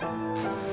Música